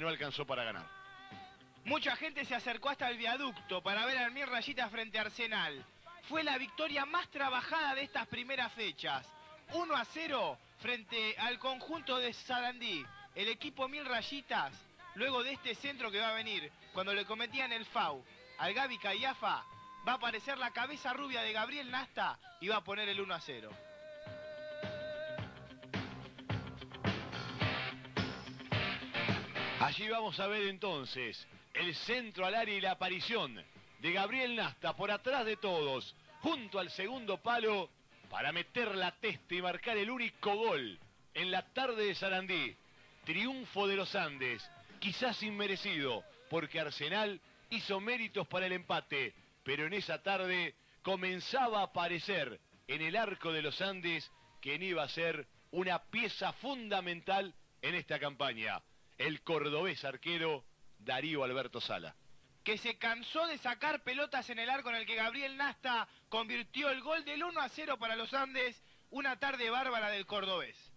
no alcanzó para ganar. Mucha gente se acercó hasta el viaducto para ver al Mir Rayitas frente a Arsenal. Fue la victoria más trabajada de estas primeras fechas. 1 a 0 frente al conjunto de Sarandí. El equipo Mil Rayitas, luego de este centro que va a venir, cuando le cometían el FAU al Gaby Callafa, va a aparecer la cabeza rubia de Gabriel Nasta y va a poner el 1 a 0. Allí vamos a ver entonces el centro al área y la aparición de Gabriel Nasta por atrás de todos, junto al segundo palo, para meter la testa y marcar el único gol en la tarde de Sarandí. Triunfo de los Andes, quizás inmerecido, porque Arsenal hizo méritos para el empate, pero en esa tarde comenzaba a aparecer en el arco de los Andes quien iba a ser una pieza fundamental en esta campaña el cordobés arquero Darío Alberto Sala. Que se cansó de sacar pelotas en el arco en el que Gabriel Nasta convirtió el gol del 1 a 0 para los Andes, una tarde bárbara del cordobés.